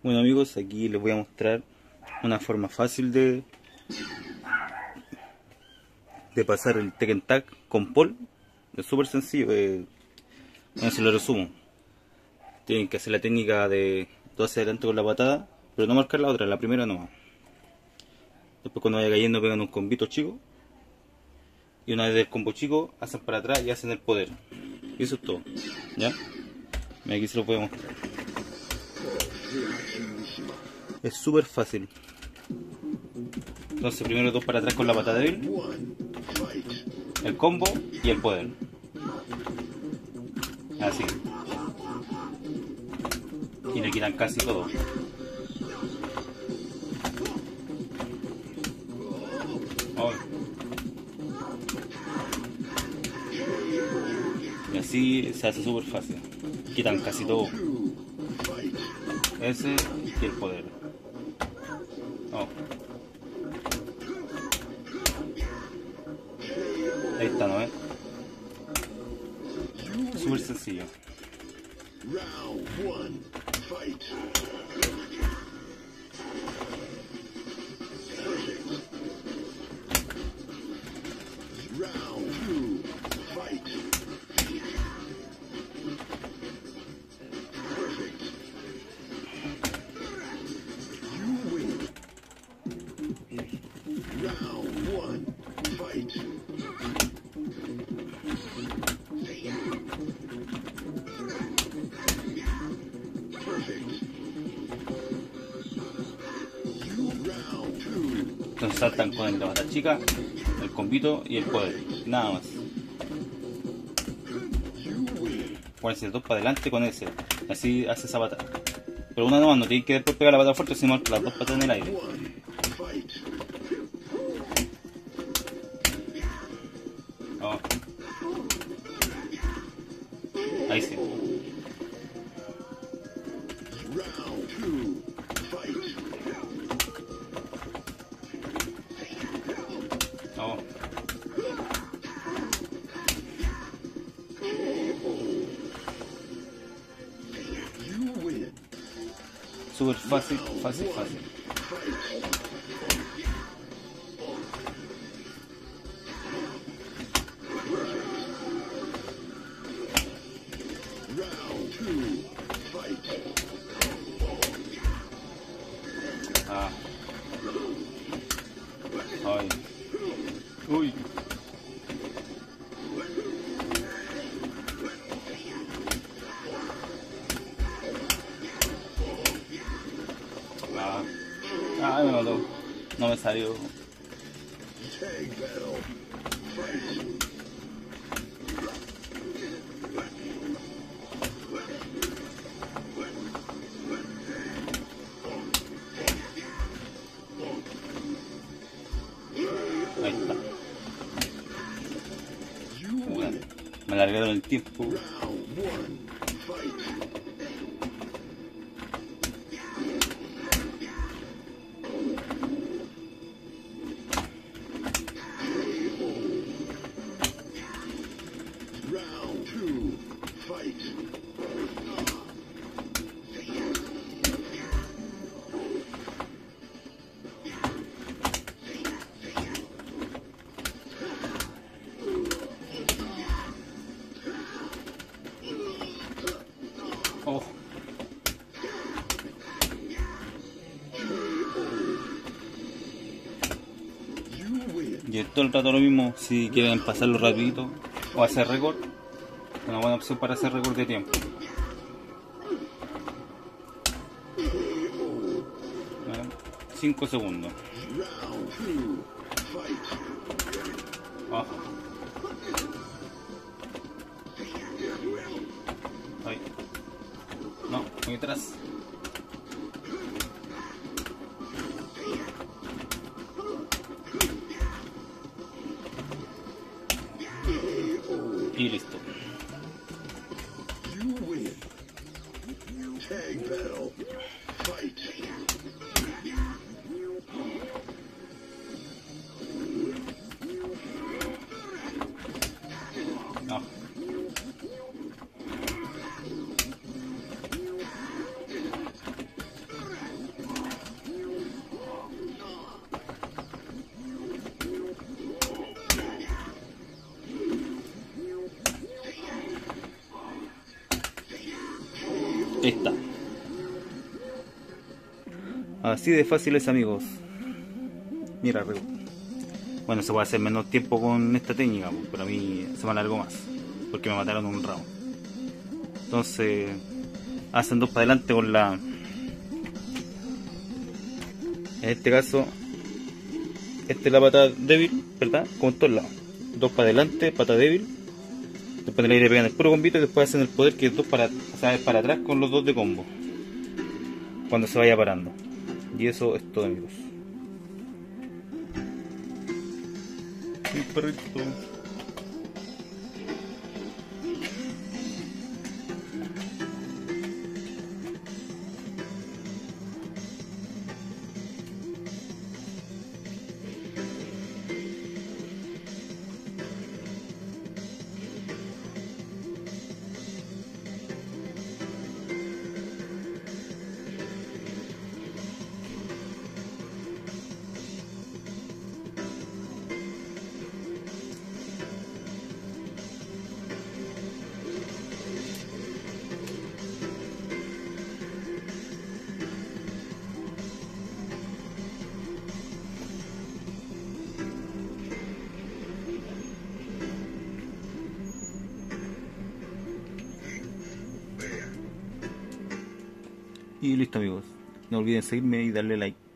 Bueno amigos, aquí les voy a mostrar una forma fácil de de pasar el Tekken Tag con Paul. Es súper sencillo, eh, bueno, se lo resumo. Tienen que hacer la técnica de todo hacia adelante con la patada, pero no marcar la otra, la primera no. Después cuando vaya cayendo pegan un combito chico. Y una vez del combo chico, hacen para atrás y hacen el poder. Y eso es todo. ¿Ya? Aquí se lo voy a mostrar. Es súper fácil. Entonces primero dos para atrás con la patada débil. El combo y el poder. Así. Y le quitan casi todo. Y así se hace súper fácil. Quitan casi todo. Ese y el poder. Oh. Ahí está, ¿no ves? Súper sencillo. Round one, fight. Entonces saltan con la bata chica, el combito y el poder. Nada más. Ponerse dos para adelante con ese. Así hace esa pata. Pero una nomás, no tiene que después pegar la pata fuerte, sino las dos patas en el aire. Oh. Ahí sí. Súper fácil, fácil, fácil. Round two, fight. Ah. Ay. Uy. Me mató. No me salió. Está. Me el tiempo. Y es todo el rato lo mismo si quieren pasarlo rapidito o hacer récord. Una buena opción para hacer récord de tiempo. 5 segundos. Y listo. You win. Ahí está. Así de fácil es, amigos. Mira, re- bueno, se puede hacer menos tiempo con esta técnica, pues, pero a mí se me alargó más. Porque me mataron un round. Entonces, hacen dos para adelante con la. En este caso, esta es la pata débil, ¿verdad? Como en todos lados. Dos para adelante, pata débil. Después del aire pegan el puro combito y después hacen el poder que es dos para, o para atrás con los dos de combo. Cuando se vaya parando. Y eso es todo, amigos. Y listo amigos. No olviden seguirme y darle like.